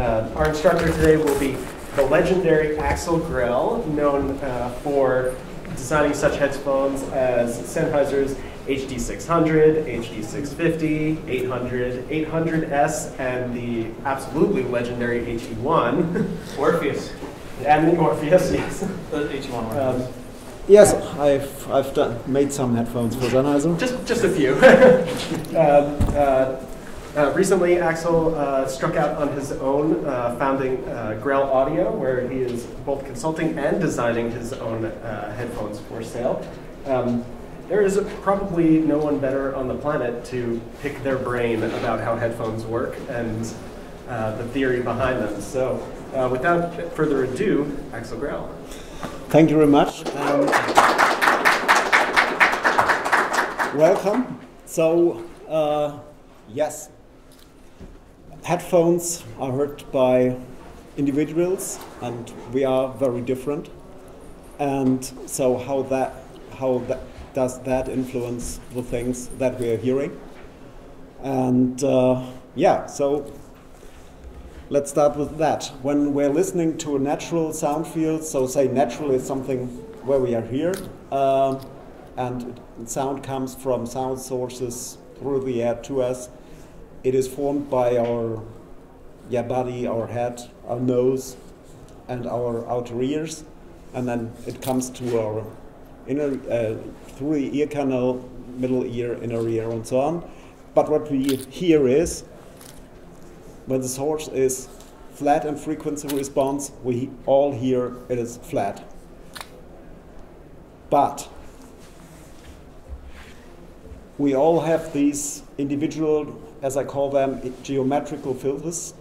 Uh, our instructor today will be the legendary Axel Grell, known uh, for designing such headphones as Sennheiser's HD600, HD650, 800, 800S, and the absolutely legendary HE1. Orpheus. and the Orpheus, yes. The HE1 Um, Yes, I've, I've done, made some headphones for Sennheiser. just, just a few. um, uh, uh, recently, Axel uh, struck out on his own, uh, founding uh, Grell Audio, where he is both consulting and designing his own uh, headphones for sale. Um, there is probably no one better on the planet to pick their brain about how headphones work and uh, the theory behind them. So, without further ado, Axel Grell. Thank you very much. Um, welcome. So, yes, headphones are heard by individuals, and we are very different. And so, how that how that does that influence the things that we are hearing? And uh, yeah, so Let's start with that. When we're listening to a natural sound field, so say natural is something where we are here, um, and sound comes from sound sources through the air to us. It is formed by our yeah, body, our head, our nose, and our outer ears, and then it comes to our inner uh, through the ear canal, middle ear, inner ear, and so on. But what we hear is when the source is flat and frequency response, we all hear it is flat. But we all have these individual, as I call them, geometrical filters,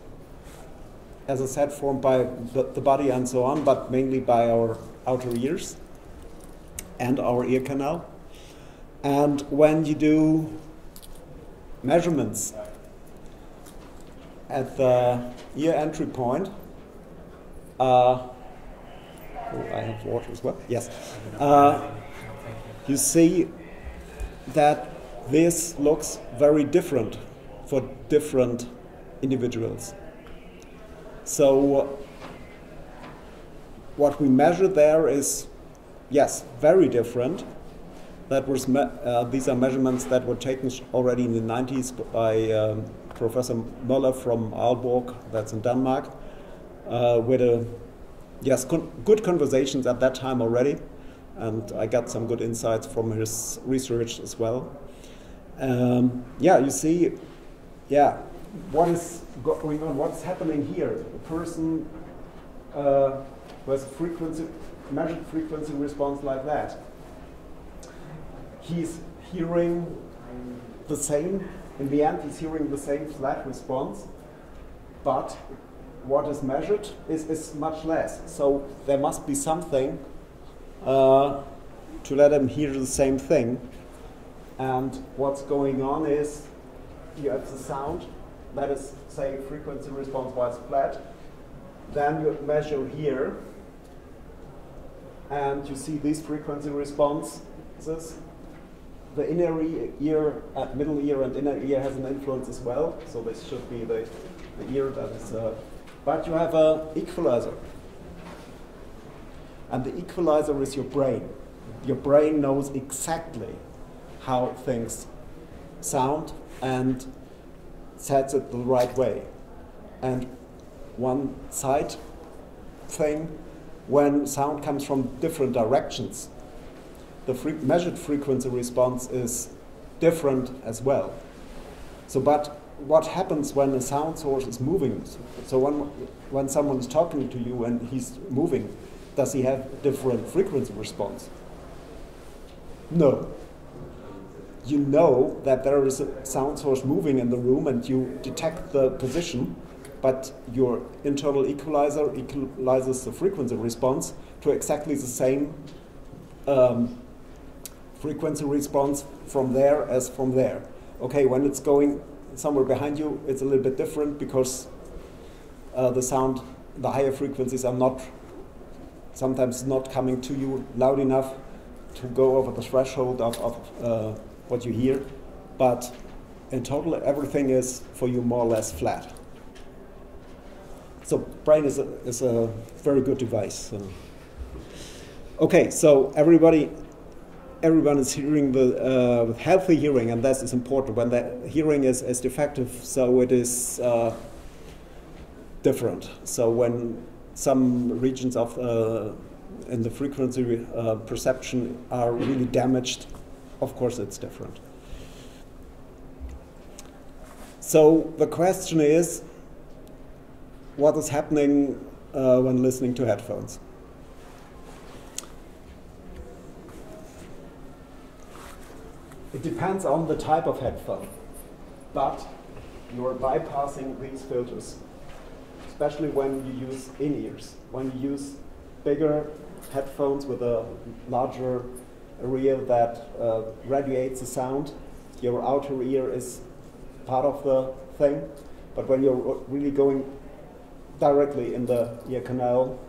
as I said, formed by the, body and so on, but mainly by our outer ears and our ear canal. And when you do measurements at the ear entry point, uh, oh, I have water as well. Yes. Uh, you see that this looks very different for different individuals. So, what we measure there is, yes, very different. That was uh, these are measurements that were taken already in the 90s by um, Professor Möller from Aalborg, that's in Denmark, uh, with a yes con good conversations at that time already, and I got some good insights from his research as well. Um, yeah, you see, yeah, what is going on? What's happening here? A person uh, a frequency measured frequency response like that. He's hearing the same in the end, he's hearing the same flat response, but what is measured is, is much less. So there must be something uh, to let him hear the same thing. And what's going on is you have the sound, that is, say, frequency response wise flat. Then you measure here, and you see these frequency responses the inner ear, uh, middle ear and inner ear has an influence as well. So this should be the, the ear that is, uh, but you have an equalizer. And the equalizer is your brain. Your brain knows exactly how things sound and sets it the right way. And one side thing, when sound comes from different directions, the fre measured frequency response is different as well. So, but what happens when a sound source is moving? So, when, when someone is talking to you and he's moving, does he have different frequency response? No. You know that there is a sound source moving in the room and you detect the position, but your internal equalizer equalizes the frequency response to exactly the same um, frequency response from there as from there. Okay, when it's going somewhere behind you, it's a little bit different because uh, the sound, the higher frequencies are not sometimes not coming to you loud enough to go over the threshold of, of uh, what you hear. But in total, everything is for you more or less flat. so brain is a, is a very good device. So. Okay, so everybody, everyone is hearing the uh, with healthy hearing, and that is important. When the hearing is, is defective, so it is uh, different. So when some regions of uh, in the frequency uh, perception are really damaged, of course it's different. So the question is, what is happening uh, when listening to headphones? It depends on the type of headphone, but you're bypassing these filters, especially when you use in-ears. When you use bigger headphones with a larger area that uh, radiates the sound, your outer ear is part of the thing, but when you're really going directly in the ear canal,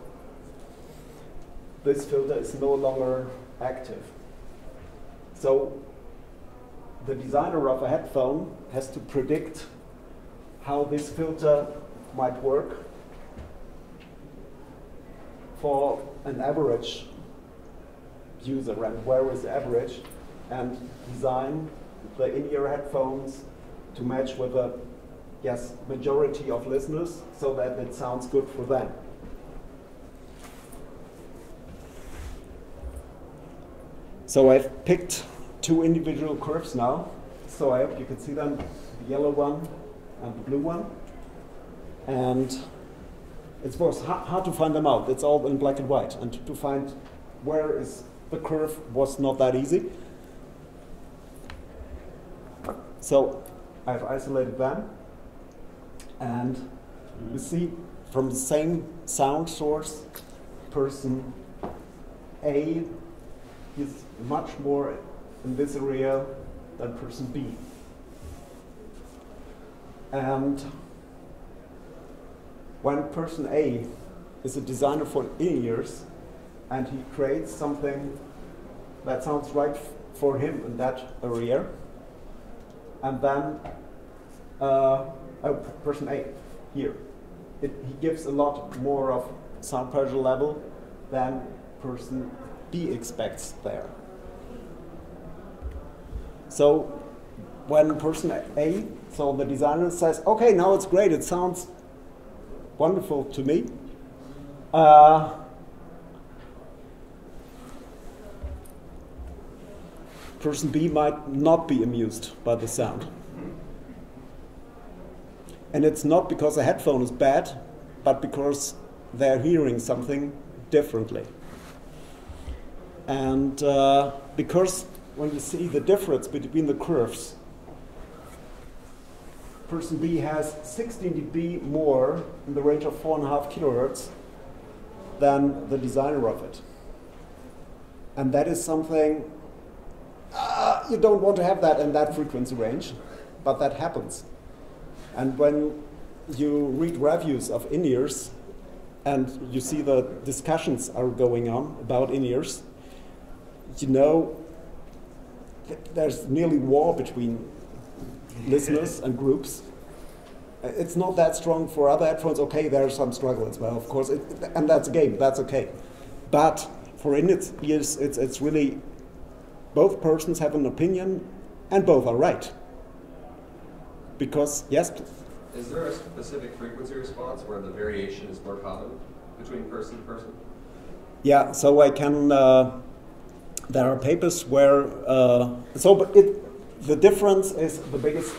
this filter is no longer active. So the designer of a headphone has to predict how this filter might work for an average user and where is the average and design the in-ear headphones to match with the yes majority of listeners so that it sounds good for them. So I've picked two individual curves now. So I hope you can see them, the yellow one and the blue one. And it's was hard to find them out. It's all in black and white. And to find where is the curve was not that easy. So I've isolated them. And you mm-hmm. see from the same sound source, person A is much more in this area than person B. And when person A is a designer for in-ears and he creates something that sounds right for him in that area, and then uh, oh, person A here, it, he gives a lot more of sound pressure level than person B expects there. So when person A, so the designer says, okay, now it's great, it sounds wonderful to me. Uh, person B might not be amused by the sound. And it's not because a headphone is bad, but because they're hearing something differently. And uh, because when you see the difference between the curves, person B has 16 dB more in the range of 4.5 kilohertz than the designer of it. And that is something, uh, you don't want to have that in that frequency range, but that happens. And when you read reviews of in-ears and you see the discussions are going on about in-ears, you know there's nearly war between listeners and groups. It's not that strong for other headphones. Okay, there's some struggle as well, of course, it, and that's a game. That's okay. But for in-ears, it's, it's really both persons have an opinion, and both are right. Because yes. Is there a specific frequency response where the variation is more common between person to person? Yeah, so I can. Uh, there are papers where uh, so but it, the difference is the biggest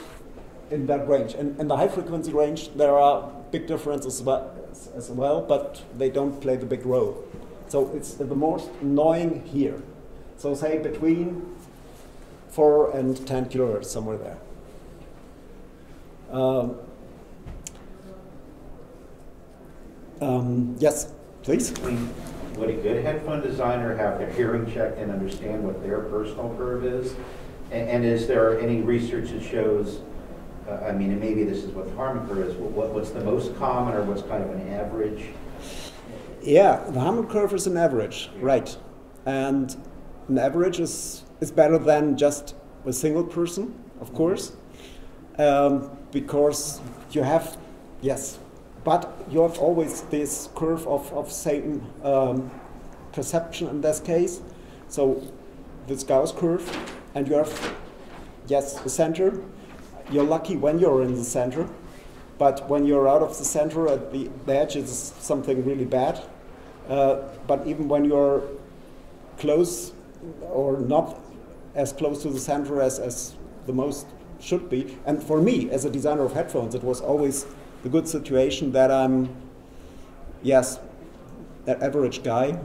in that range. And in the high frequency range, there are big differences as well, but they don't play the big role. So it's the most annoying here. So say between 4 and 10 kilohertz, somewhere there. Um, um, yes, please would a good headphone designer have their hearing checked and understand what their personal curve is? And, and is there any research that shows, uh, I mean, and maybe this is what the Harman curve is, what, what's the most common or what's kind of an average? Yeah, the Harman curve is an average, right. And an average is, is better than just a single person, of course, um, because you have, yes, but you have always this curve of, of same um, perception in this case. So this Gauss curve, and you have, yes, the center. You're lucky when you're in the center, but when you're out of the center at the, the edge, it's something really bad. Uh, but even when you're close or not as close to the center as, as the most should be, and for me as a designer of headphones, it was always the good situation that I'm, yes, an average guy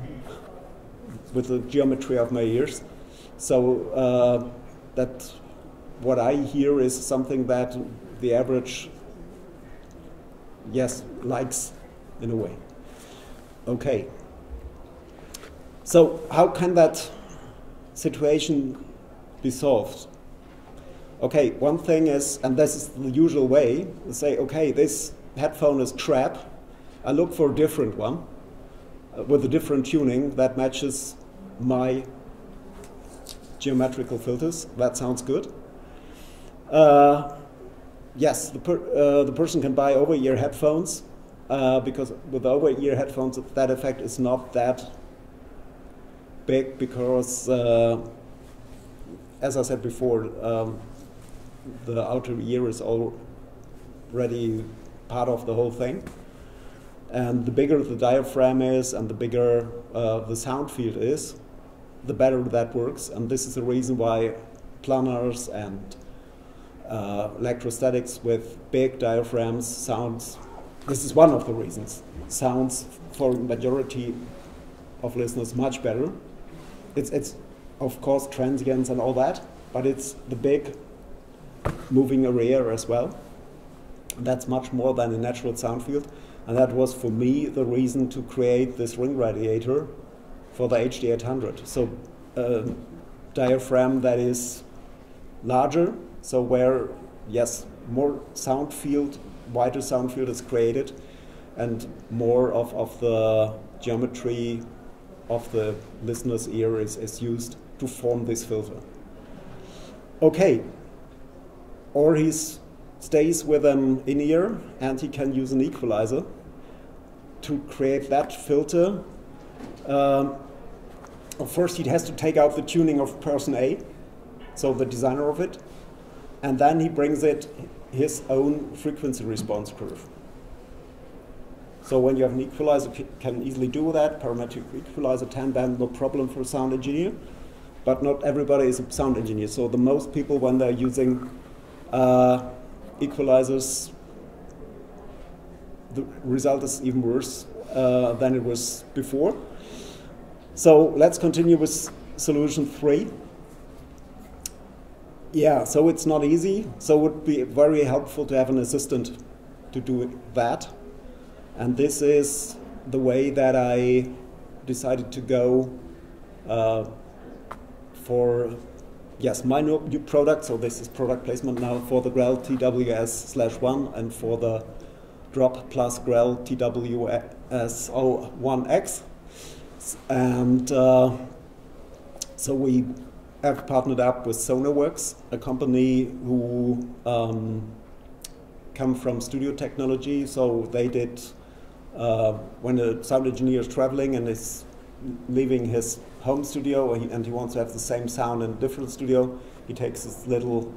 with the geometry of my ears. So uh, that what I hear is something that the average, yes, likes in a way. Okay. So how can that situation be solved? Okay, one thing is, and this is the usual way, say, okay, this headphone is crap. I look for a different one uh, with a different tuning that matches my geometrical filters. That sounds good. Uh, yes, the, per, uh, the person can buy over-ear headphones uh, because with over-ear headphones, that effect is not that big because, uh, as I said before, um, the outer ear is already part of the whole thing. And the bigger the diaphragm is and the bigger uh, the sound field is, the better that works. And this is the reason why planars and uh, electrostatics with big diaphragms sounds, this is one of the reasons, sounds for majority of listeners much better. It's, it's of course transients and all that, but it's the big moving area as well. That's much more than a natural sound field. And that was for me the reason to create this ring radiator for the HD800. So a diaphragm that is larger, so where, yes, more sound field, wider sound field is created, and more of, of the geometry of the listener's ear is, is used to form this filter. Okay, or he stays with an in-ear and he can use an equalizer to create that filter. Um, first, he has to take out the tuning of person A, so the designer of it, and then he brings it his own frequency response curve. So when you have an equalizer, you can easily do that. Parametric equalizer, 10 band, no problem for a sound engineer. But not everybody is a sound engineer. So the most people, when they're using uh, equalizers, the result is even worse uh, than it was before. So let's continue with solution three. Yeah, so it's not easy. So it would be very helpful to have an assistant to do that. And this is the way that I decided to go uh, for yes, my new, new product, so this is product placement now for the Grell TWS slash 1 and for the Drop Plus Grell TWS 01X. And uh, so we have partnered up with Sonarworks, a company who um, come from studio technology. So they did, uh, when a sound engineer is traveling and is leaving his home studio and he wants to have the same sound in a different studio, he takes his little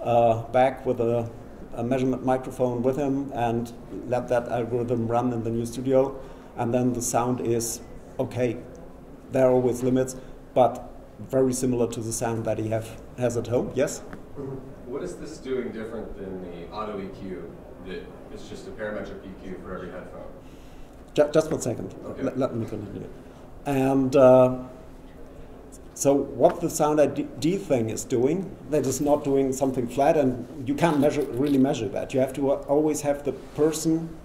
uh, bag with a, a, measurement microphone with him and let that algorithm run in the new studio. And then the sound is okay. There are always limits, but very similar to the sound that he have, has at home. Yes? What is this doing different than the auto EQ that is just a parametric EQ for every headphone? Just, just one second. Okay. Let, let me continue. And uh, so what the sound ID thing is doing, that is not doing something flat, and you can't measure, really measure that. You have to always have the person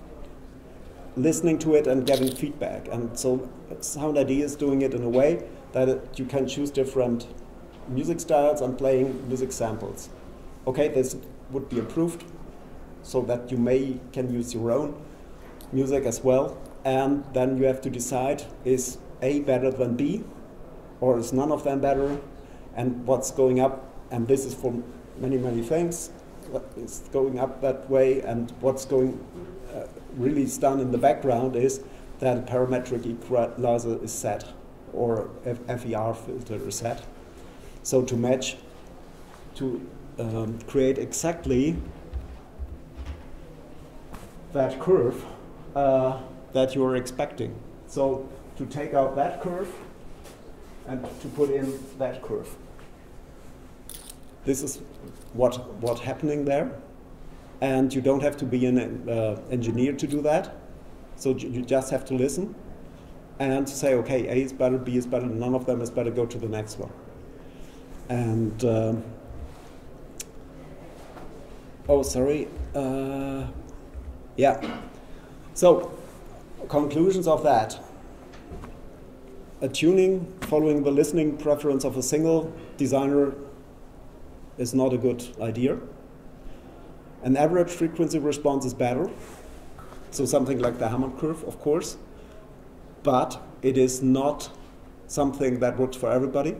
listening to it and getting feedback. And so Sound ID is doing it in a way that it, you can choose different music styles and playing music samples. Okay, this would be improved so that you may can use your own music as well. And then you have to decide is a better than B, or is none of them better, and what's going up, and this is for many, many things, is going up that way, and what's going uh, really is done in the background is that a parametric equalizer is set or FIR filter is set. So to match, to um, create exactly that curve uh, that you're expecting. So to take out that curve and to put in that curve. This is what what happening there, and you don't have to be an uh, engineer to do that. So j- you just have to listen and say, okay, A is better, B is better, none of them is better. Go to the next one. And um, oh, sorry. Uh, yeah. So conclusions of that. A tuning following the listening preference of a single designer is not a good idea. An average frequency response is better, so something like the Harman curve, of course, but it is not something that works for everybody.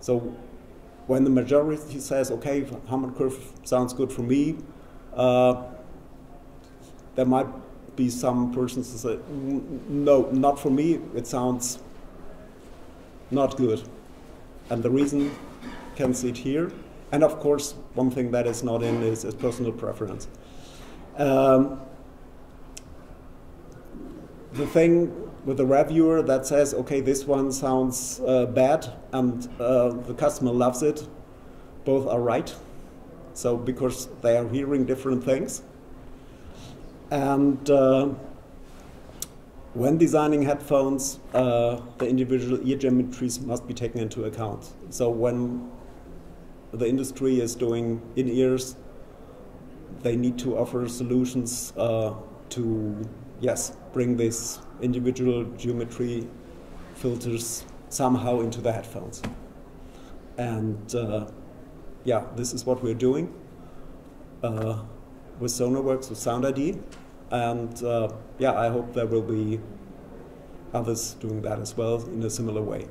So when the majority says, okay, Harman curve sounds good for me, uh, there might be some persons who say, no, not for me, it sounds not good. And the reason can see it here. And of course, one thing that is not in is, is personal preference. Um, the thing with the reviewer that says, okay, this one sounds uh, bad, and uh, the customer loves it, both are right. So, because they are hearing different things. And uh, when designing headphones, uh, the individual ear geometries must be taken into account. So, when the industry is doing in ears, they need to offer solutions uh, to, yes, bring this individual geometry filters somehow into the headphones. And uh, yeah, this is what we're doing uh, with SonarWorks, with Sound ID. And uh, yeah, I hope there will be others doing that as well in a similar way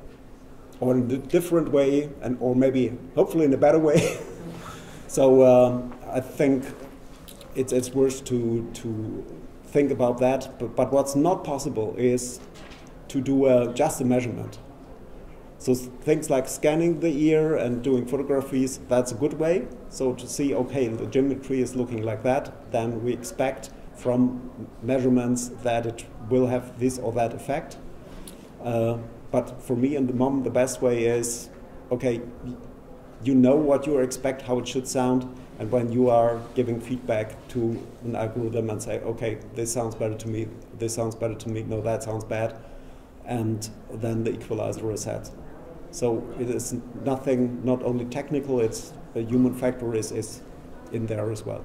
or in a different way, and or maybe hopefully in a better way. so um, I think it's it's worth to to think about that. But but what's not possible is to do a, just a measurement. So things like scanning the ear and doing photographies, that's a good way. So to see, okay, the geometry is looking like that, then we expect from measurements that it will have this or that effect. Uh, but for me and the mom, the best way is, okay, you know what you expect, how it should sound, and when you are giving feedback to an algorithm and say, okay, this sounds better to me, this sounds better to me, no, that sounds bad, and then the equalizer is set. So it is nothing, not only technical, it's a human factor is, is in there as well.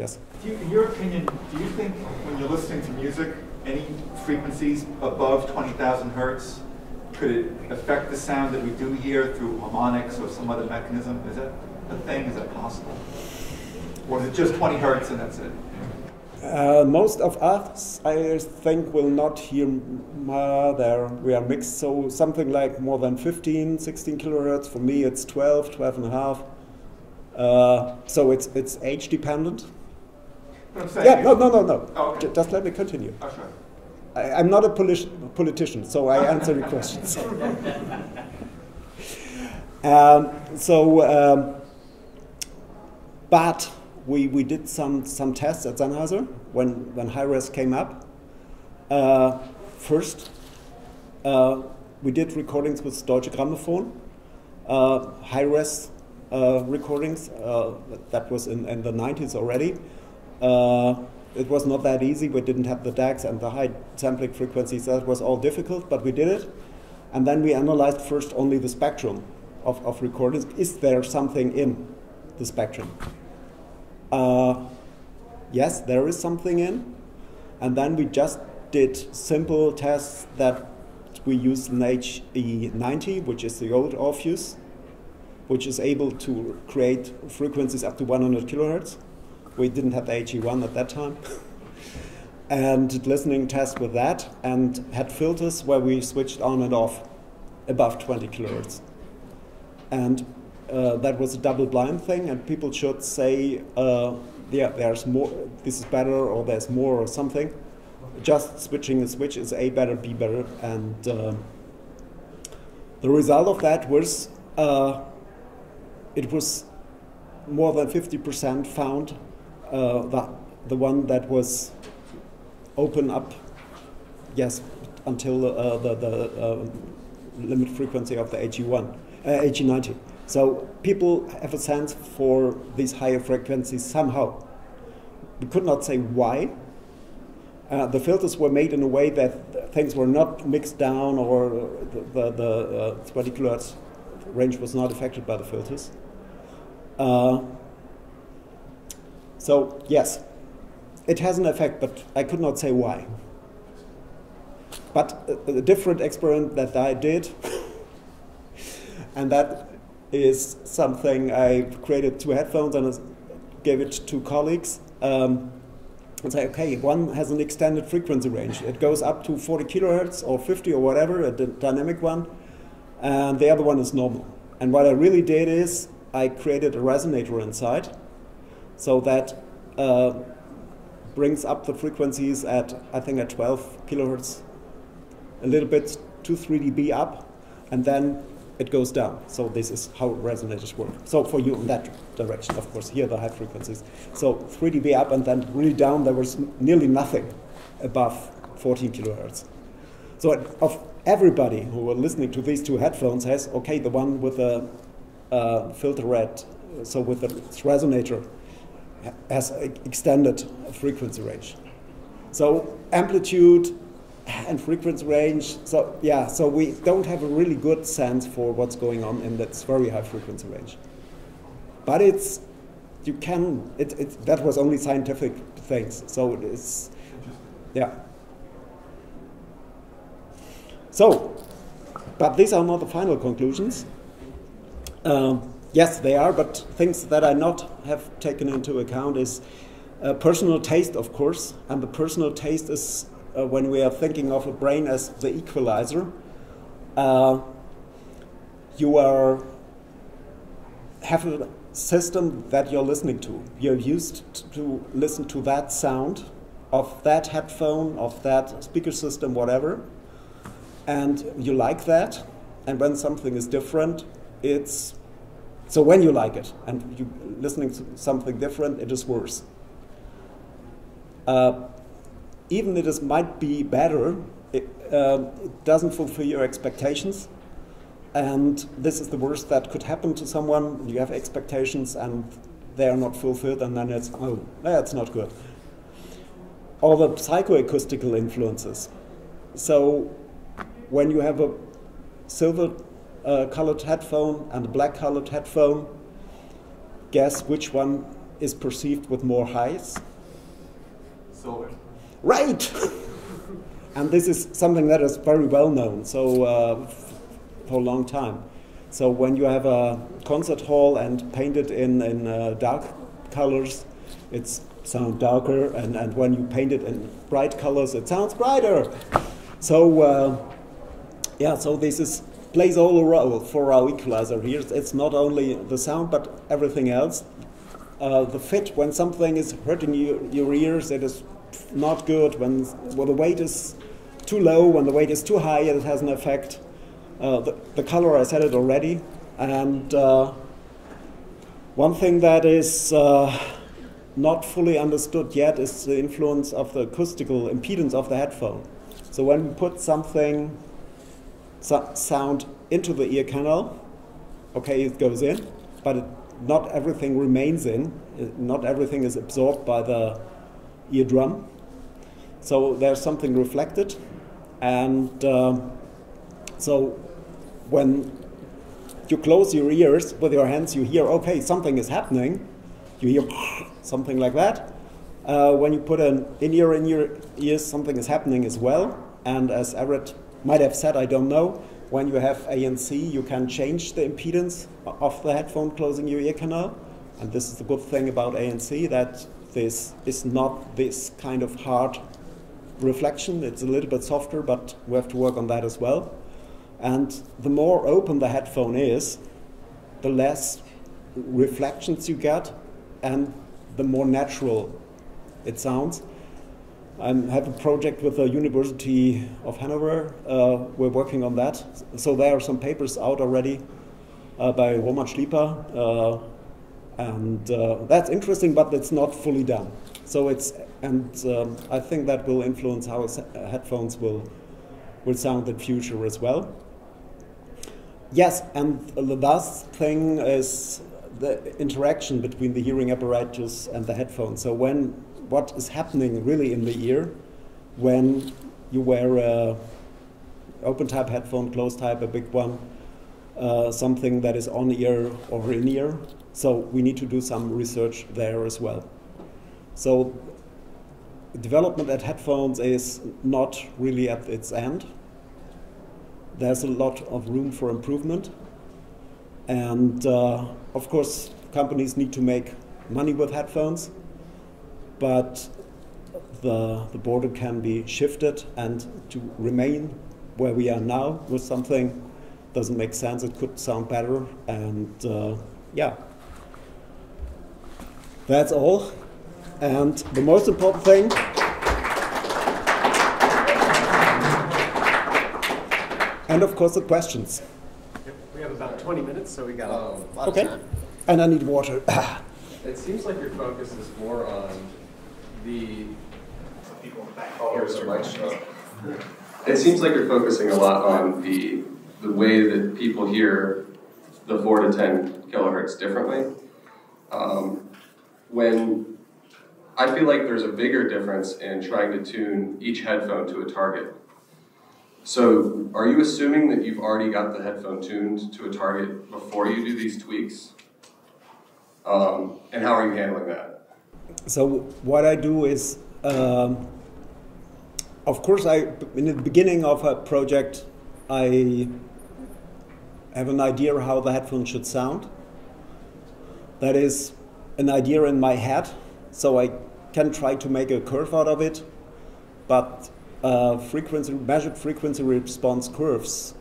Yes? You, in your opinion, do you think when you're listening to music, any frequencies above 20,000 hertz, could it affect the sound that we do hear through harmonics or some other mechanism? Is that a thing? Is that possible? Or is it just 20 hertz and that's it? Uh, most of us, I think, will not hear uh, there. We are mixed, so something like more than 15, 16 kilohertz. For me, it's 12, 12 and a half. Uh, so it's, it's age dependent. Yeah, no, no, no, no. Oh, okay. Just let me continue. Oh, sure. I, I'm not a politi- politician, so I answer your questions. um, so, um, but we, we did some, some tests at Sennheiser when, when Hi-Res came up. Uh, first, uh, we did recordings with Deutsche Grammophon, uh, Hi-Res uh, recordings. Uh, that was in, in the 90s already. Uh, it was not that easy. We didn't have the DACs and the high sampling frequencies. That was all difficult, but we did it. And then we analyzed first only the spectrum of, of recordings. Is there something in the spectrum? Uh, yes, there is something in. And then we just did simple tests that we used an HE90, which is the old Orpheus, which is able to create frequencies up to 100 kilohertz. We didn't have the HE1 at that time. and did listening tests with that and had filters where we switched on and off above 20 kilohertz. And uh, that was a double blind thing, and people should say uh, yeah, there's more, this is better, or there's more, or something. Just switching a switch is A better, B better, and uh, the result of that was uh, it was more than 50% found uh, the, the one that was open up, yes, until uh, the, the uh, limit frequency of the HE1, uh, HE90. So people have a sense for these higher frequencies somehow. We could not say why. Uh, the filters were made in a way that things were not mixed down or the, the, the uh, 20 kilohertz range was not affected by the filters. Uh, so, yes, it has an effect, but I could not say why. But a, a different experiment that I did, and that is something I created two headphones and gave it to colleagues. Um, and say, okay, one has an extended frequency range. It goes up to 40 kilohertz or 50 or whatever, a dynamic one, and the other one is normal. And what I really did is I created a resonator inside so that uh, brings up the frequencies at, I think, at 12 kilohertz, a little bit to 3 dB up, and then it goes down. So this is how resonators work. So for you in that direction, of course, here the high frequencies. So 3 dB up and then really down, there was nearly nothing above 14 kilohertz. So of everybody who were listening to these two headphones has, okay, the one with the uh, filter red, so with the resonator, has extended frequency range. So amplitude and frequency range. So yeah, so we don't have a really good sense for what's going on in that very high frequency range. But it's you can it, it that was only scientific things. So it's yeah. So, but these are not the final conclusions. Um, yes, they are, but things that I not have taken into account is uh, personal taste, of course, and the personal taste is uh, when we are thinking of a brain as the equalizer. Uh, you are have a system that you're listening to. You're used to listen to that sound of that headphone, of that speaker system, whatever, and you like that. And when something is different, it's so when you like it and you listening to something different, it is worse. Uh, even it is might be better, it, uh, it doesn't fulfill your expectations. And this is the worst that could happen to someone. You have expectations and they are not fulfilled, and then it's, oh, that's not good. Or the psychoacoustical influences. So when you have a silver uh, colored headphone and a black colored headphone, guess which one is perceived with more highs? Silver. Right! and this is something that is very well known so uh, for a long time. So when you have a concert hall and paint it in, in uh, dark colors, it sounds darker, and, and when you paint it in bright colors, it sounds brighter. So uh, yeah, so this is plays all a role for our equalizer here. It's not only the sound, but everything else. Uh, the fit, when something is hurting you, your ears, it is not good. When, when the weight is too low, when the weight is too high, it has an effect. Uh, the, the, color, I said it already. And uh, one thing that is uh, not fully understood yet is the influence of the acoustical impedance of the headphone. So when we put something, so sound into the ear canal, okay, it goes in, but it, not everything remains in. Not everything is absorbed by the eardrum. So there's something reflected, and uh, so when you close your ears with your hands, you hear, okay, something is happening. You hear something like that. Uh, when you put an in ear in your ears, something is happening as well. And as Everett might have said, I don't know, when you have ANC, you can change the impedance of the headphone closing your ear canal. And this is the good thing about ANC that this is not this kind of hard reflection. It's a little bit softer, but we have to work on that as well. And the more open the headphone is, the less reflections you get, and the more natural it sounds. I have a project with the University of Hanover. Uh, we're working on that. So there are some papers out already uh, by Roman Schlieper, uh, and uh, that's interesting, but it's not fully done. So it's and um, I think that will influence how headphones will will sound in the future as well. Yes, and the last thing is the interaction between the hearing apparatus and the headphones. So when what is happening really in the ear when you wear a open type headphone, closed type, a big one, uh, something that is on ear or in ear. So we need to do some research there as well. So development at headphones is not really at its end. There's a lot of room for improvement. And uh, of course, companies need to make money with headphones, but the, the border can be shifted and to remain where we are now with something doesn't make sense. It could sound better. And uh, yeah, that's all. And the most important thing and of course the questions. We have about 20 minutes, so we got a lot Okay. of time. And I need water. It seems like your focus is more on the. People in the back. Oh, here's the. It seems like you're focusing a lot on the, the way that people hear the four to ten kilohertz differently. Um, when I feel like there's a bigger difference in trying to tune each headphone to a target. So, are you assuming that you've already got the headphone tuned to a target before you do these tweaks? Um, and how are you handling that? So what I do is, um, of course, I in the beginning of a project, I have an idea how the headphone should sound. That is an idea in my head, so I can try to make a curve out of it, but uh, frequency measured frequency response curves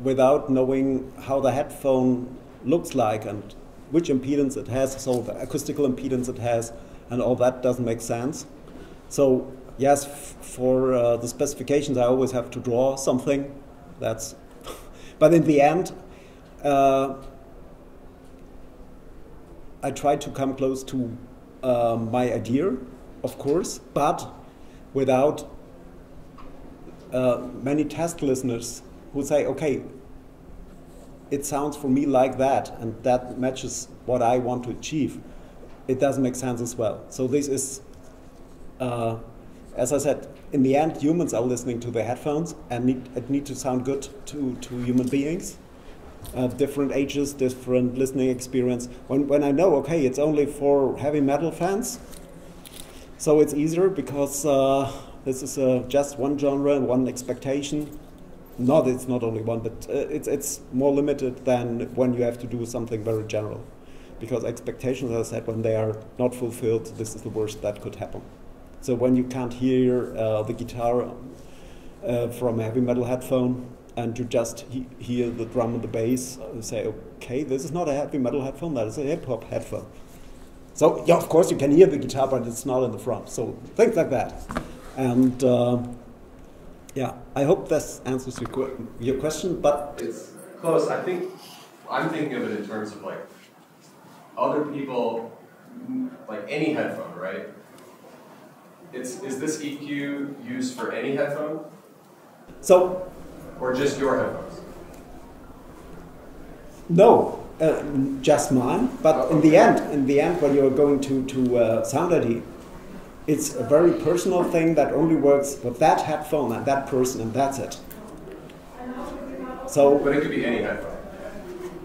without knowing how the headphone looks like and which impedance it has, so the acoustical impedance it has, and all that doesn't make sense. So yes, for uh, the specifications, I always have to draw something. That's, but in the end, uh, I try to come close to uh, my idea, of course, but without uh, many test listeners who say, okay, it sounds for me like that, and that matches what I want to achieve. It doesn't make sense as well. So this is, uh, as I said, in the end, humans are listening to the headphones, and need, it need to sound good to, to human beings. Uh, different ages, different listening experience. When, when I know, okay, it's only for heavy metal fans, so it's easier because uh, this is uh, just one genre and one expectation. Not it's not only one, but uh, it's it's more limited than when you have to do something very general, because expectations, as I said, when they are not fulfilled, this is the worst that could happen. So when you can't hear uh, the guitar uh, from a heavy metal headphone, and you just he- hear the drum and the bass, uh, say, okay, this is not a heavy metal headphone, that is a hip hop headphone. So yeah, of course you can hear the guitar, but it's not in the front. So things like that, and. Uh, yeah, I hope this answers your, que- your question, but It's close. I think I'm thinking of it in terms of like other people, like any headphone, right? It's is this EQ used for any headphone so or just your headphones? no, uh, just mine. But in the end, in the end, when you're going to to uh, Sound ID, it's a very personal thing that only works with that headphone and that person, and that's it. So But it could be any headphone.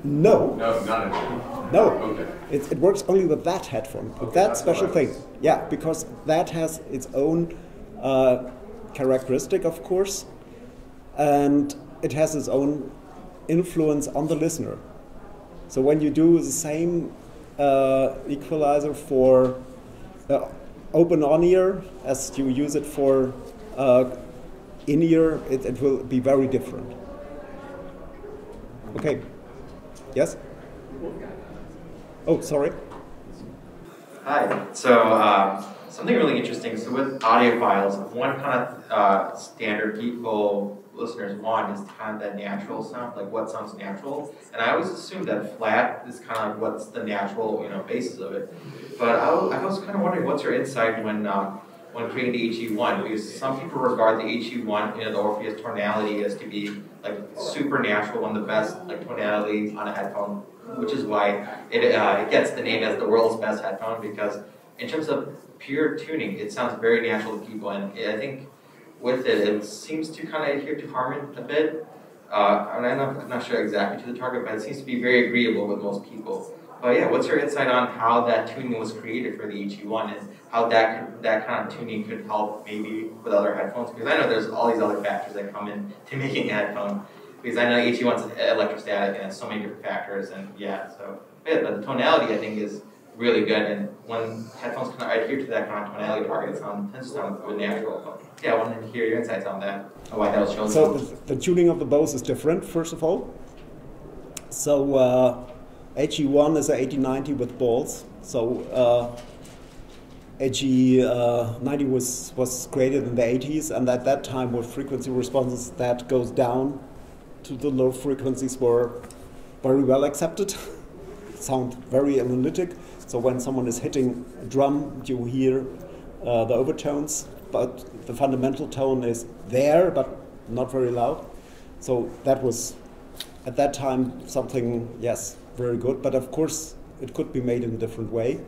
no, No, not any. No, Okay. it, it works only with that headphone, with Okay, that special thing. Yeah, because that has its own uh, characteristic, of course, and it has its own influence on the listener. So when you do the same uh, equalizer for uh, open on ear as you use it for uh, in ear, it, it will be very different. Okay. Yes? Oh, sorry. Hi. So uh, something really interesting. So with audiophiles, one kind of uh, standard people listeners want is kind of that natural sound, like what sounds natural. And I always assumed that flat is kind of what's the natural, you know, basis of it. But I, I was kind of wondering, what's your insight when uh, when creating the HE1? Because some people regard the HE1, you know, the Orpheus tonality as to be like supernatural, one of the best like tonality on a headphone, which is why it uh, it gets the name as the world's best headphone because in terms of pure tuning, it sounds very natural to people, and I think with it, it seems to kind of adhere to Harman a bit. Uh, I'm not, I'm not, sure exactly to the target, but it seems to be very agreeable with most people. But yeah, what's your insight on how that tuning was created for the HE1 and how that that kind of tuning could help maybe with other headphones? Because I know there's all these other factors that come in to making a headphone. Because I know HE1's electrostatic and has so many different factors, and yeah, so yeah, but the tonality I think is really good. And when headphones can adhere to that kind of tonality target, it sounds, tends to sound really natural. yeah, I wanted to hear your insights on that, why that was chosen. So the, the, tuning of the bows is different, first of all. So uh, HE1 is a HE90 with balls. So uh, HE90 uh, was, was created in the 80s, and at that time, with frequency responses that goes down to the low frequencies were very well accepted. Sound very analytic. So when someone is hitting a drum, you hear uh, the overtones, but the fundamental tone is there, but not very loud. So that was at that time something, yes, very good. But of course, it could be made in a different way,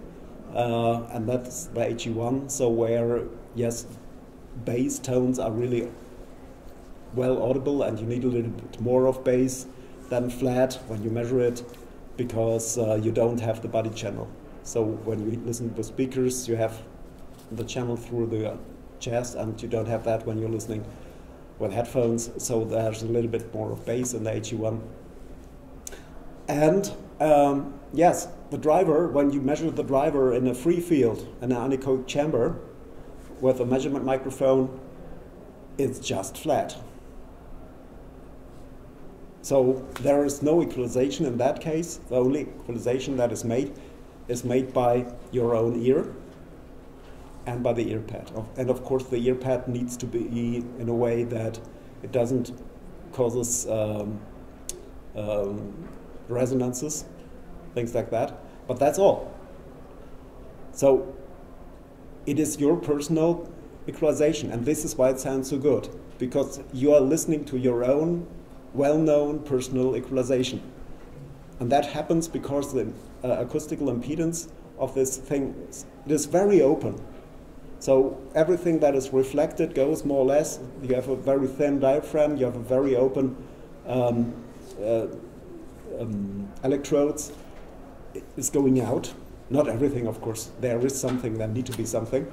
uh, and that's the HE1. So where yes, bass tones are really well audible, and you need a little bit more of bass than flat when you measure it, because uh, you don't have the body channel. So when you listen to speakers, you have the channel through the chest, and you don't have that when you're listening with headphones. So there's a little bit more of bass in the HE1. And um, yes, the driver, when you measure the driver in a free field in an anechoic chamber with a measurement microphone, it's just flat. So there is no equalization in that case. The only equalization that is made is made by your own ear and by the ear pad. And of course, the ear pad needs to be in a way that it doesn't causes um, um, resonances, things like that. But that's all. So it is your personal equalization, and this is why it sounds so good because you are listening to your own well-known personal equalization. And that happens because the uh, acoustical impedance of this thing it is very open. So everything that is reflected goes more or less. You have a very thin diaphragm. You have a very open um, uh, um, electrodes. It's going out. Not everything, of course. There is something. There need to be something,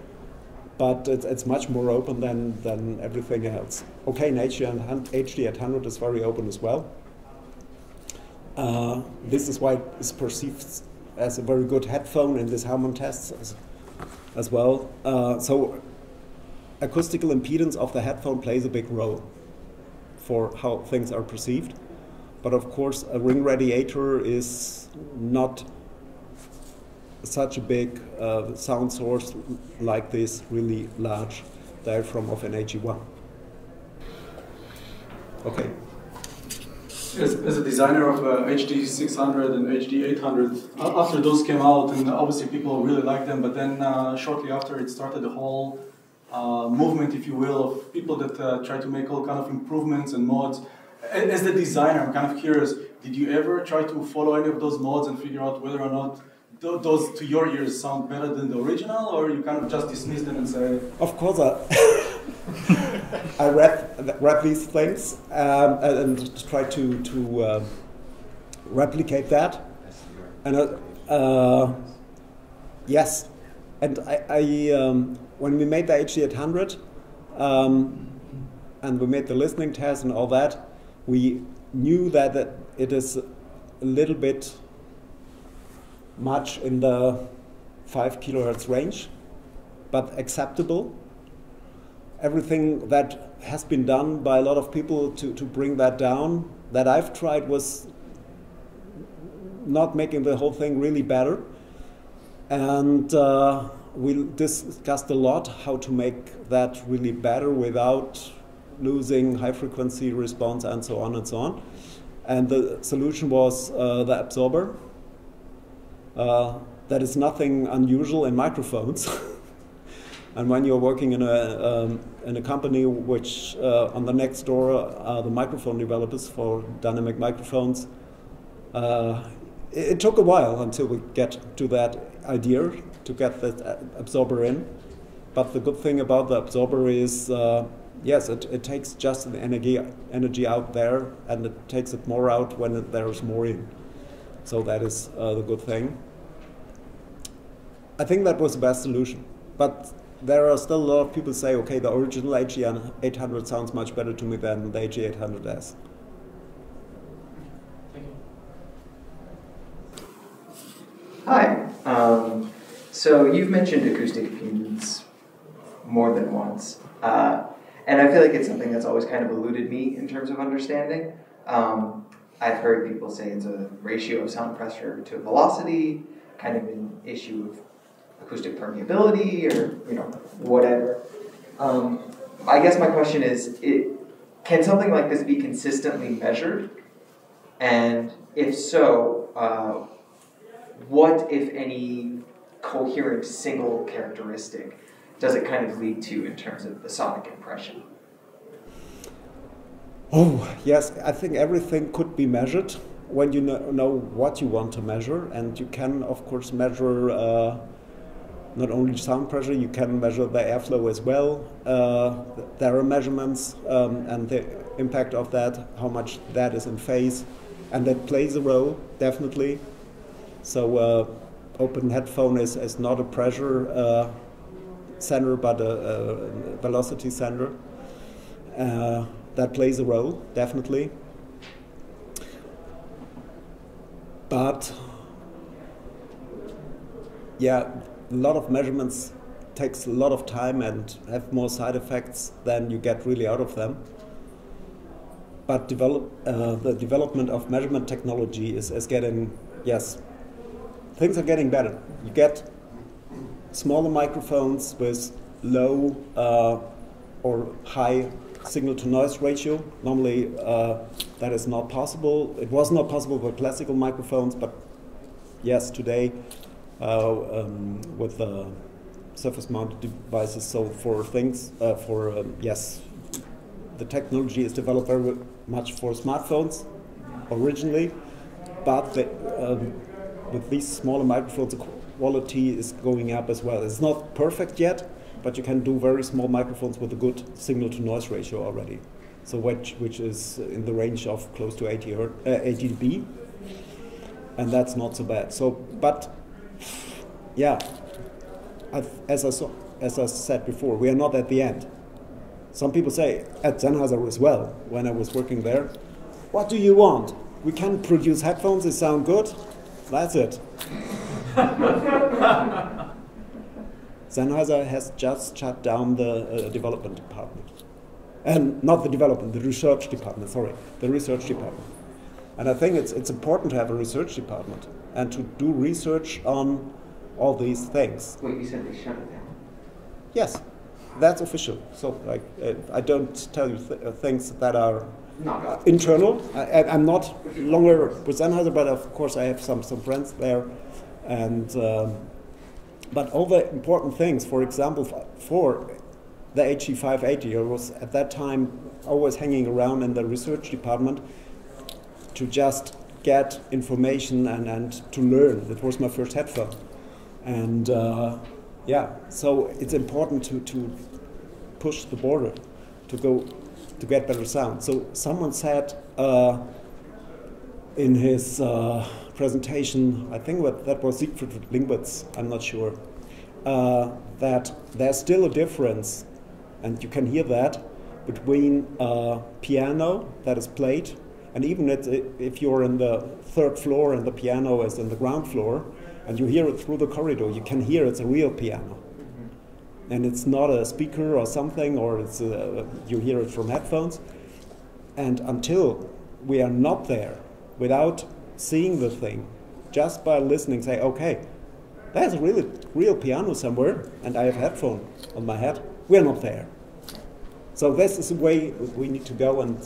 but it's, it's much more open than than everything else. Okay, nature and HD 800 is very open as well. Uh, this is why it's perceived as a very good headphone in this Harman tests as, as well. Uh, so acoustical impedance of the headphone plays a big role for how things are perceived. But of course, a ring radiator is not such a big uh, sound source like this really large diaphragm of an HE1. Okay as, as a designer of uh, HD 600 and HD 800, after those came out, and obviously people really liked them, but then uh, shortly after it started the whole uh, movement, if you will, of people that uh, try to make all kind of improvements and mods. As the designer, I'm kind of curious, did you ever try to follow any of those mods and figure out whether or not those to your ears sound better than the original, or you kind of just dismiss them and say? Of course, I, I read read these things um, and, try to to uh, replicate that, and uh, uh, yes, and I, I um, when we made the HD 800, um, and we made the listening test and all that, we knew that it is a little bit much in the 5 kilohertz range, but acceptable. Everything that has been done by a lot of people to, to bring that down that I've tried was not making the whole thing really better. and uh, we discussed a lot how to make that really better without losing high frequency response and so on and so on. And the solution was uh, the absorber. Uh, that is nothing unusual in microphones. and when you're working in a, um, in a company which uh, on the next door are the microphone developers for dynamic microphones, uh, it, took a while until we get to that idea to get that absorber in. But the good thing about the absorber is, uh, yes, it, it takes just the energy, energy out there and it takes it more out when it, there's more in. So that is uh, the good thing. I think that was the best solution. But there are still a lot of people say, okay, the original HD800 sounds much better to me than the HD800S. Hi. Um, so you've mentioned acoustic fusions more than once, uh, and I feel like it's something that's always kind of eluded me in terms of understanding. Um, I've heard people say it's a ratio of sound pressure to velocity, kind of an issue of acoustic permeability or you know whatever. Um, I guess my question is, it, can something like this be consistently measured? And if so, uh, what, if any, coherent single characteristic does it kind of lead to in terms of the sonic impression? Oh, yes, I think everything could be measured when you know, know what you want to measure, and you can, of course, measure uh, not only sound pressure, you can measure the airflow as well. Uh, there are measurements um, and the impact of that, how much that is in phase, and that plays a role, definitely. So, uh, open headphone is, is not a pressure uh, sender, but a, a velocity sender. That plays a role, definitely. But yeah, a lot of measurements takes a lot of time and have more side effects than you get really out of them. But develop, uh, the development of measurement technology is, is getting, yes, things are getting better. You get smaller microphones with low uh, or high signal to noise ratio. Normally, uh, that is not possible. It was not possible with classical microphones, but yes, today uh, um, with the surface-mounted devices. So for things, uh, for um, yes, the technology is developed very much for smartphones originally, but the, um, with these smaller microphones, the quality is going up as well. It's not perfect yet, but you can do very small microphones with a good signal-to-noise ratio already. So which, which is in the range of close to 80, hertz, uh, 80 dB, and that's not so bad. So, but yeah, as, I saw, as I said before, we are not at the end. Some people say, at Sennheiser as well, when I was working there, what do you want? We can produce headphones, they sound good, that's it. Sennheiser has just shut down the uh, development department. And not the development, the research department, sorry, the research department. And I think it's, it's important to have a research department and to do research on all these things. Wait, you said they shut it down? Yes, that's official. So like, uh, I don't tell you th uh, things that are internal. I, am not longer with Sennheiser, but of course I have some, some friends there. And, um, but all the important things, for example, for the HD 580, I was at that time always hanging around in the research department to just get information and, and to learn. That was my first headphone. And uh, yeah, so it's important to, to push the border to go to get better sound. So someone said uh, in his uh, presentation, I think that, was Siegfried Linkwitz, I'm not sure, uh, that there's still a difference, and you can hear that, between a piano that is played, and even if you're in the third floor and the piano is in the ground floor, and you hear it through the corridor, you can hear it's a real piano. And it's not a speaker or something, or it's a, you hear it from headphones. And until we are not there, without seeing the thing, just by listening, say, okay, there's a really real piano somewhere, and I have headphone on my head. We're not there. So this is the way we need to go, and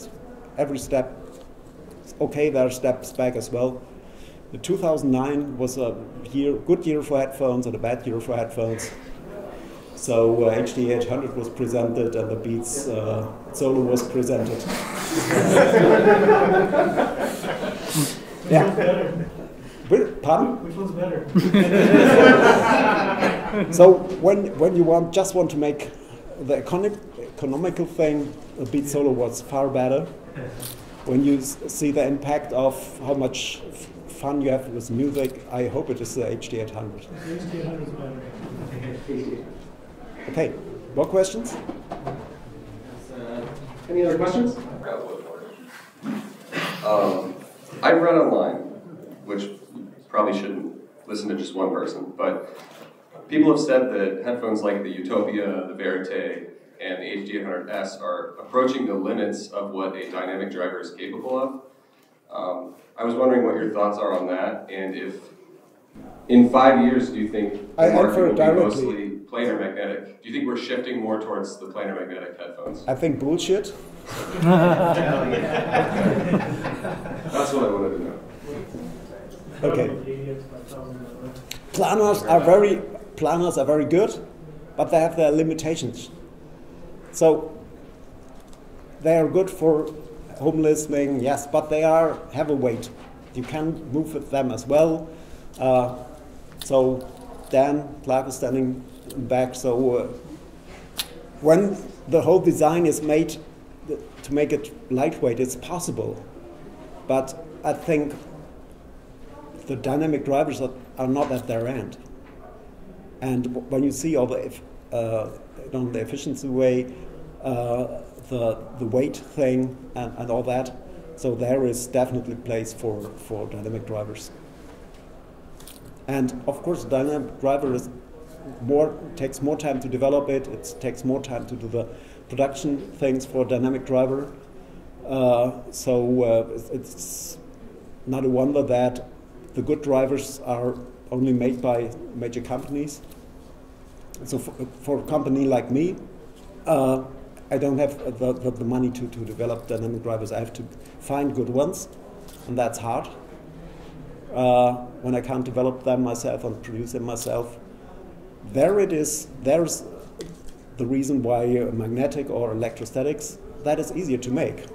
every step. Okay, there are steps back as well. The 2009 was a year, good year for headphones and a bad year for headphones. So uh, HD 800 was presented and the Beats uh, Solo was presented. yeah. Wait, Pardon? Which one's better? so when when you want just want to make the economic, economical thing, a Beat Solo was far better. When you s- see the impact of how much f- fun you have with music, I hope it is the HD 800. The HD800 is better. Okay, more questions? Any other questions? Um, I've read online, which probably shouldn't listen to just one person, but people have said that headphones like the Utopia, the Verite, and the HD800S are approaching the limits of what a dynamic driver is capable of. Um, I was wondering what your thoughts are on that, and if in five years do you think I the market will be directly. mostly planar magnetic? Do you think we're shifting more towards the planar magnetic headphones? I think bullshit. That's what I wanted to know. Okay. Probably 80x by 1000 by the way. Planars are very planars are very good, but they have their limitations. So they are good for home listening, yes, but they are a weight. You can move with them as well. Uh, so Dan Clark is standing back. So uh, when the whole design is made to make it lightweight, it's possible. But I think the dynamic drivers are, are not at their end. And when you see all the, uh, on the efficiency way, uh, the, the weight thing and, and all that, so there is definitely place for, for dynamic drivers. And of course, dynamic driver is more takes more time to develop it. It takes more time to do the production things for dynamic driver. Uh, so uh, it's- not a wonder that the good drivers are only made by major companies. So for, for a company like me, uh, I don't have the, the, the money to, to develop dynamic drivers. I have to find good ones, and that's hard. Uh, when I can't develop them myself and produce them myself, there it is. There's the reason why magnetic or electrostatics that is easier to make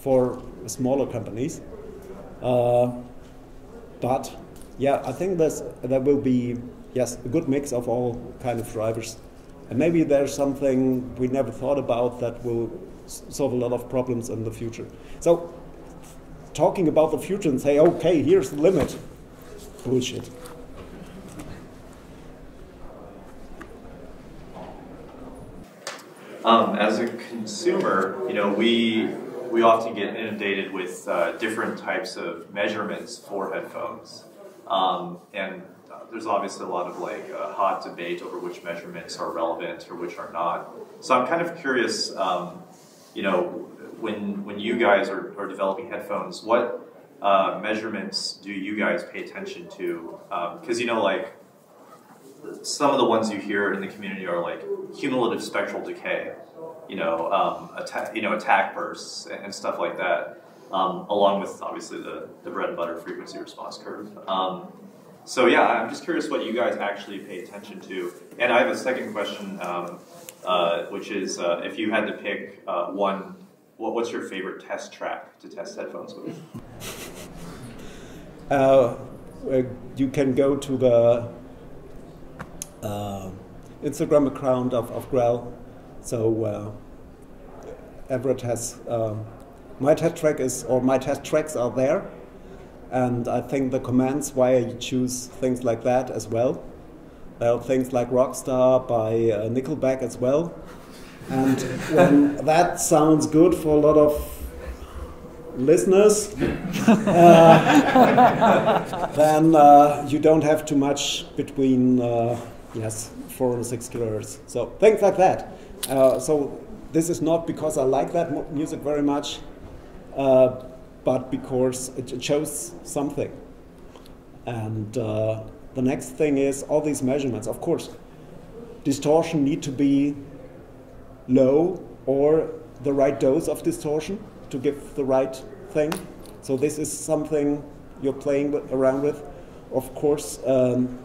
for smaller companies. Uh, but yeah, I think there's, there will be yes a good mix of all kind of drivers, and maybe there's something we never thought about that will solve a lot of problems in the future. So talking about the future and say okay here's the limit, bullshit. Um, as a consumer, you know, we we often get inundated with uh, different types of measurements for headphones, um, and uh, there's obviously a lot of like uh, hot debate over which measurements are relevant or which are not. So I'm kind of curious, um, you know, when when you guys are, are developing headphones, what uh, measurements do you guys pay attention to? Because you know, like some of the ones you hear in the community are like cumulative spectral decay, you know, um, attack, you know, attack bursts and, stuff like that, um, along with obviously the, the bread and butter frequency response curve. Um, so yeah, I'm just curious what you guys actually pay attention to. And I have a second question, um, uh, which is uh, if you had to pick uh, one, what, what's your favorite test track to test headphones with? Uh, uh, you can go to the uh, Instagram account of, of Grell. So uh, Everett has um, my test track is or my test tracks are there, and I think the commands why you choose things like that as well. There are things like Rockstar by uh, Nickelback as well, and when that sounds good for a lot of listeners, uh, then uh, you don't have too much between uh, yes four and six kilohertz. So things like that. Uh, so this is not because I like that mu- music very much, uh, but because it it shows something. And uh, the next thing is all these measurements. Of course, distortion need to be low or the right dose of distortion to give the right thing. So this is something you're playing with, around with. Of course, um,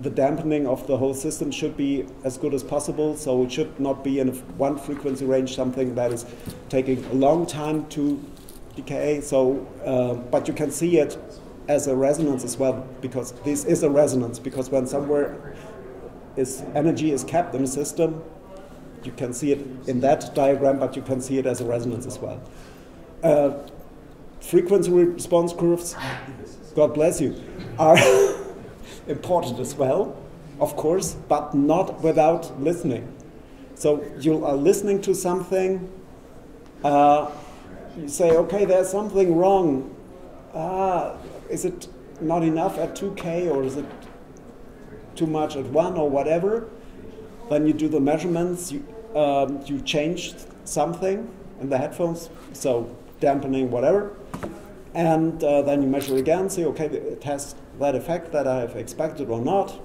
the dampening of the whole system should be as good as possible. So it should not be in one frequency range something that is taking a long time to decay. So, uh, but you can see it as a resonance as well because this is a resonance because when somewhere is energy is kept in a system, you can see it in that diagram, but you can see it as a resonance as well. Uh, frequency response curves, God bless you, are important as well, of course, but not without listening. So you are listening to something, uh, you say, okay, there's something wrong. Ah, is it not enough at 2K or is it too much at 1 or whatever? Then you do the measurements, you, um, you change something in the headphones, so dampening, whatever. And uh, then you measure again, see, okay, it has that effect that I've expected or not.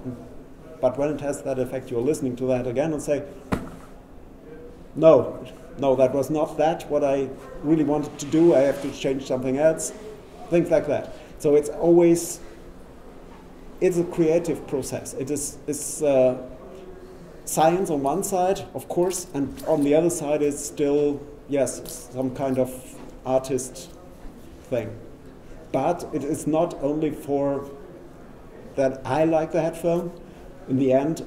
But when it has that effect, you're listening to that again and say, no, no, that was not that what I really wanted to do. I have to change something else. Things like that. So it's always it's a creative process. It is it's, uh, science on one side, of course, and on the other side is still yes some kind of artist thing. But it is not only for that I like the headphone. In the end,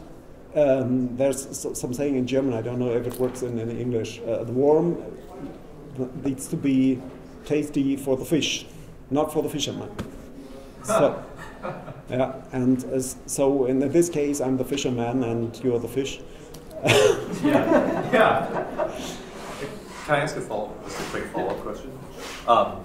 um, there's some saying in German. I don't know if it works in, in English. Uh, the worm needs to be tasty for the fish, not for the fisherman. So, yeah, and as, so in this case, I'm the fisherman and you're the fish. yeah, yeah. Can I ask a follow, just a quick follow-up question? Um,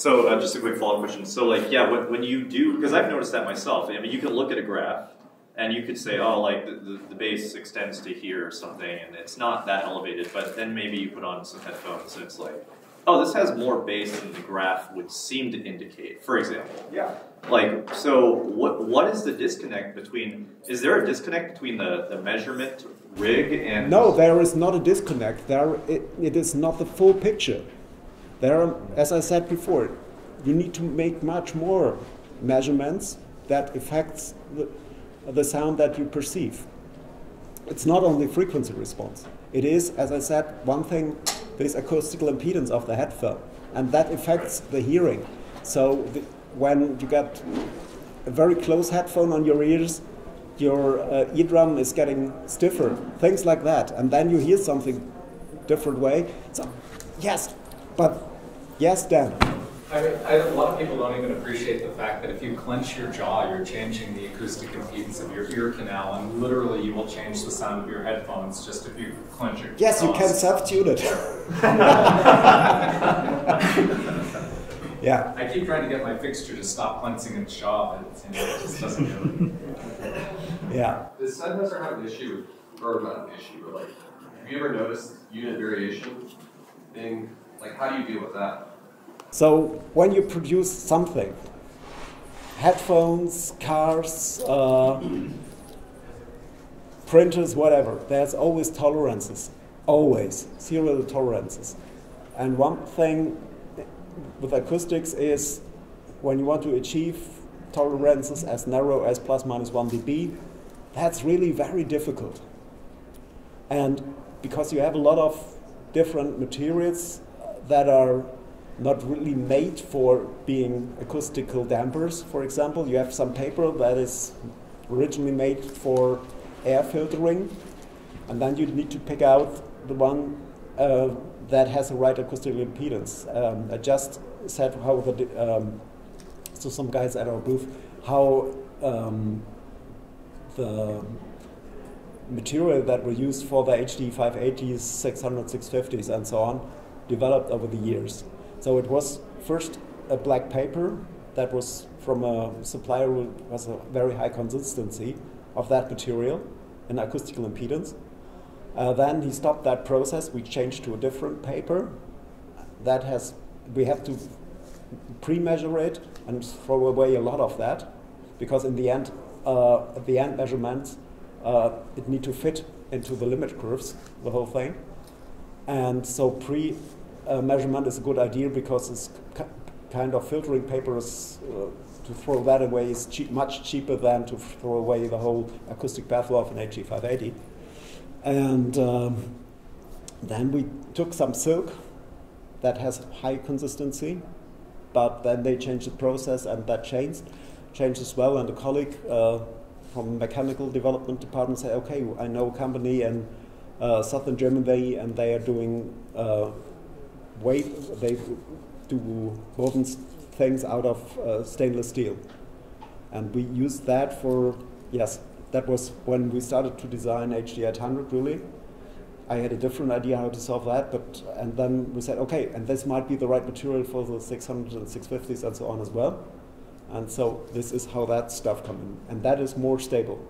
so uh, just a quick follow-up question. So like, yeah, when, when you do, because I've noticed that myself. I mean, you can look at a graph and you could say, oh, like the, the, the bass extends to here or something, and it's not that elevated. But then maybe you put on some headphones, and it's like, oh, this has more bass than the graph would seem to indicate, for example. Yeah. Like, so what what is the disconnect between, is there a disconnect between the, the measurement rig and... No, there is not a disconnect. There, it, it is not the full picture. There, are, as I said before, you need to make much more measurements that affects the, the sound that you perceive. It's not only frequency response. It is, as I said, one thing this acoustical impedance of the headphone, and that affects the hearing. So the, when you get a very close headphone on your ears, your uh, eardrum is getting stiffer, things like that, and then you hear something different way. So, yes, but yes, Dan. I mean, I, a lot of people don't even appreciate the fact that if you clench your jaw, you're changing the acoustic impedance of your ear canal, and literally you will change the sound of your headphones just if you clench your jaw. Yes, you can self-tune it. yeah. I keep trying to get my fixture to stop clenching its jaw, but you know, it just doesn't do it. Yeah. Does Sennheiser have an issue, or not an issue, but like, have you ever noticed unit variation being, like, how do you deal with that? So when you produce something, headphones, cars, uh, printers, whatever, there's always tolerances, always zero tolerances. And one thing with acoustics is when you want to achieve tolerances as narrow as plus minus 1 dB, that's really very difficult. And because you have a lot of different materials that are not really made for being acoustical dampers, for example. You have some paper that is originally made for air filtering, and then you need to pick out the one uh, that has the right acoustical impedance. Um, I just said how the um, so some guys at our booth how um, the material that were used for the HD 580s, 600, 650s, and so on developed over the years. So it was first a black paper that was from a supplier who has a very high consistency of that material in acoustical impedance. Uh, then he stopped that process. We changed to a different paper that has, we have to pre-measure it and throw away a lot of that, because in the end, uh, at the end measurements, uh, it need to fit into the limit curves, the whole thing. And so pre-measurement is a good idea because it's kind of filtering papers uh, to throw that away is cheap, much cheaper than to throw away the whole acoustic path of an HD 580. And um, then we took some silk that has high consistency, but then they changed the process and that changed, changed as well. And a colleague uh, from mechanical development department said, okay, I know a company in uh, southern Germany and they are doing way, they do woven things out of uh, stainless steel. And we used that for, yes, that was when we started to design HD800 really. I had a different idea how to solve that, but and then we said, okay, and this might be the right material for the 600 and 650s and so on as well. And so this is how that stuff comes in, and that is more stable.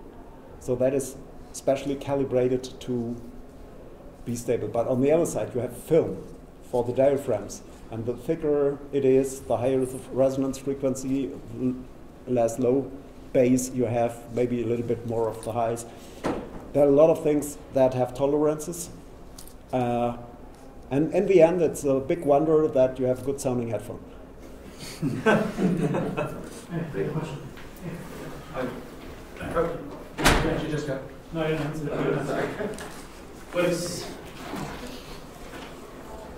So that is specially calibrated to be stable. But on the other side, you have film for the diaphragms, and the thicker it is, the higher the resonance frequency, less low bass you have, maybe a little bit more of the highs. There are a lot of things that have tolerances. Uh, and in the end, it's a big wonder that you have a good sounding headphone. Great question. you just got. No, I didn't answer that. But it's,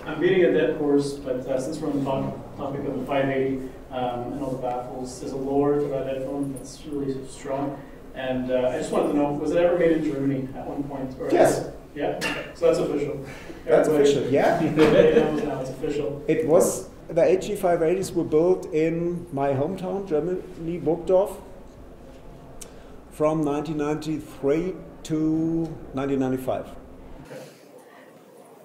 I'm beating a dead horse, but uh, since we're on the top- topic of the 580 um, and all the baffles, there's a lore to that headphone that's really strong. And uh, I just wanted to know, was it ever made in Germany at one point? Or Yes. Yeah, okay. so that's official. That's Everybody- official, yeah. Now it's official. It was the HD 580s were built in my hometown, Germany, Burgdorf, from 1993 to 1995. Okay.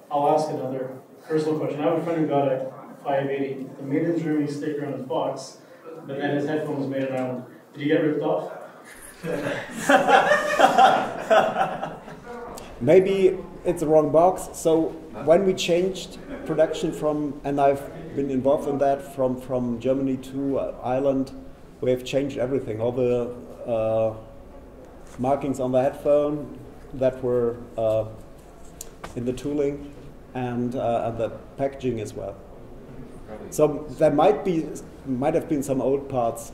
I'll ask another personal question. I have a friend who got a 580, the made in Germany sticker on his box, but then his headphones made in Ireland. Did you get ripped off? Maybe it's the wrong box. So when we changed production from, and I've been involved in that from from Germany to uh, Ireland, we have changed everything. All the uh, markings on the headphone that were uh, in the tooling, and, uh, and the packaging as well. So there might be might have been some old parts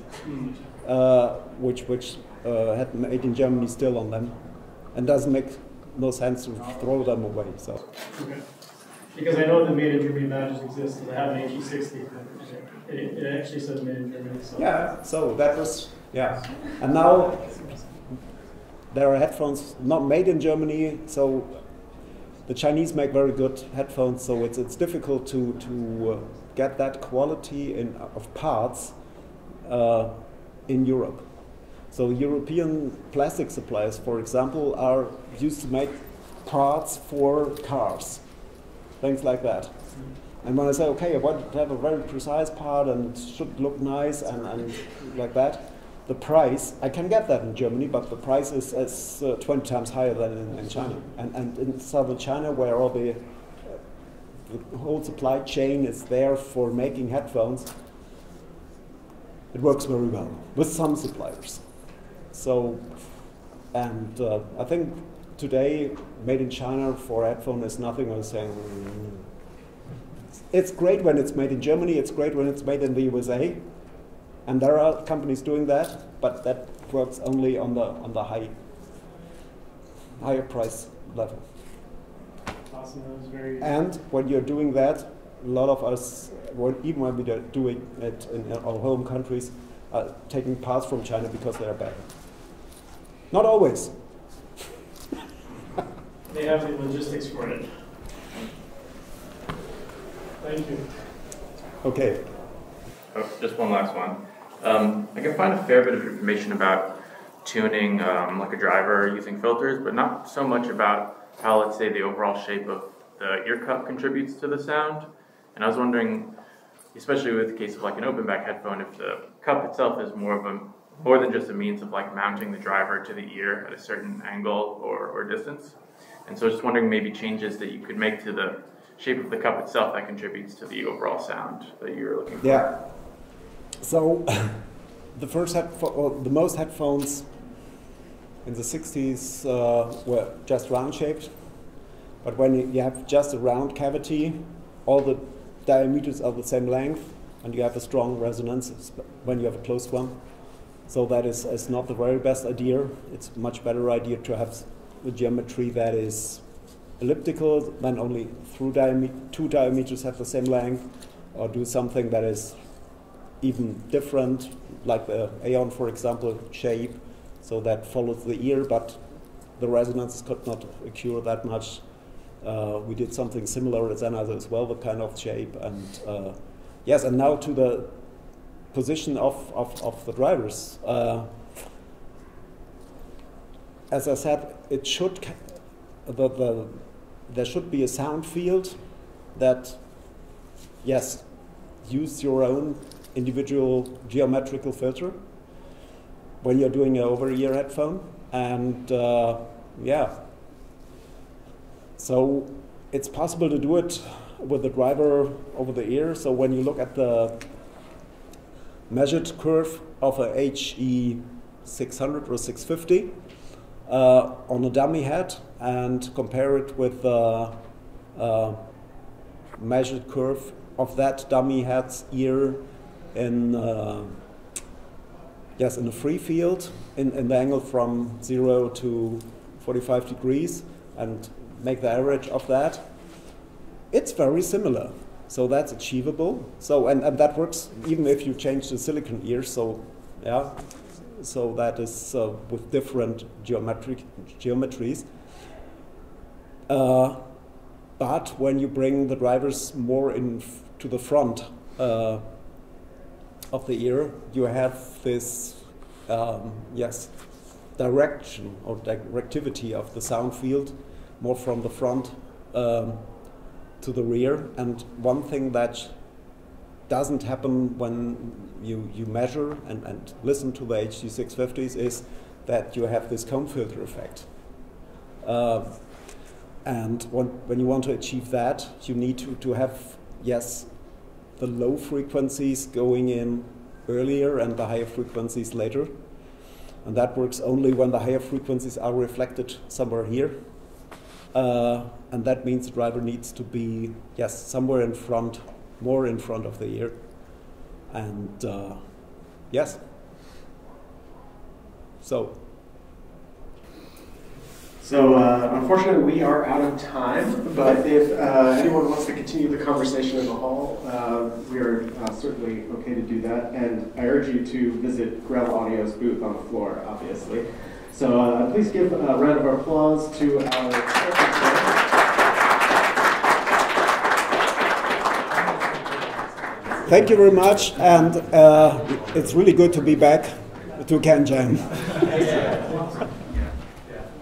uh, which which uh, had made in Germany still on them, and doesn't make no sense to throw them away. So Okay. Because I know the made in Germany badges exist, and I have an HE60. It, it actually says made in Germany. So. yeah, so that was yeah, and now there are headphones not made in Germany, so the Chinese make very good headphones. So it's it's difficult to to uh, get that quality in of parts uh, in Europe. So European plastic suppliers, for example, are used to make parts for cars, things like that. And when I say, okay, I want to have a very precise part and it should look nice and, and like that, the price, I can get that in Germany, but the price is, is uh, 20 times higher than in, in China. And, and in southern China, where all the, uh, the whole supply chain is there for making headphones, it works very well with some suppliers. So, and uh, I think today, made in China for headphone is nothing. I was saying, mm, it's great when it's made in Germany. It's great when it's made in the USA, and there are companies doing that. But that works only on the on the high higher price level. Awesome. That was very. And when you're doing that, a lot of us, when, even when we are doing it in our home countries, are taking parts from China because they are better. Not always. They have the logistics for it. Thank you. Okay. Oh, just one last one. Um, I can find a fair bit of information about tuning, um, like a driver using filters, but not so much about how, let's say, the overall shape of the ear cup contributes to the sound. And I was wondering, especially with the case of like an open back headphone, if the cup itself is more of a more than just a means of like mounting the driver to the ear at a certain angle or, or distance. And so just wondering maybe changes that you could make to the shape of the cup itself that contributes to the overall sound that you're looking for. Yeah. So the first the most headphones in the 60s uh, were just round shaped. But when you- have just a round cavity, all the diameters are the same length, and you have a strong resonance when you have a closed one. So that is, is not the very best idea. It's a much better idea to have a geometry that is elliptical, then only through diame- two diameters have the same length, or do something that is even different, like the Aeon, for example, shape, so that follows the ear, but the resonances could not occur that much. Uh, we did something similar at Sennheiser as well, the kind of shape, and uh, yes, and now to the position of, of, of the drivers. Uh, as I said, it should the, the, there should be a sound field that, yes, use your own individual geometrical filter when you're doing an over-ear headphone, and uh, yeah, so it's possible to do it with the driver over the ear. So when you look at the measured curve of a HD 600 or 650 uh, on a dummy head and compare it with the uh, measured curve of that dummy head's ear in uh, yes in a free field in, in the angle from 0 to 45 degrees and make the average of that. It's very similar so that's achievable. So and, and that works even if you change the silicon ear so yeah. So that is uh, with different geometric geometries. Uh, but when you bring the drivers more in to the front uh, of the ear, you have this um, yes direction or directivity of the sound field more from the front um, to the rear. And one thing that doesn't happen when you, you measure and, and listen to the HD650s is that you have this comb filter effect. Uh, and when, when you want to achieve that, you need to, to have, yes, the low frequencies going in earlier and the higher frequencies later. And that works only when the higher frequencies are reflected somewhere here. Uh, and that means the driver needs to be, yes, somewhere in front, more in front of the ear. And uh, yes. So, So uh, unfortunately, we are out of time. But if uh, anyone wants to continue the conversation in the hall, uh, we are uh, certainly okay to do that. And I urge you to visit Grell Audio's booth on the floor, obviously. So uh, please give a round of applause to our chairman. thank you very much. And uh, it's really good to be back to CanJam.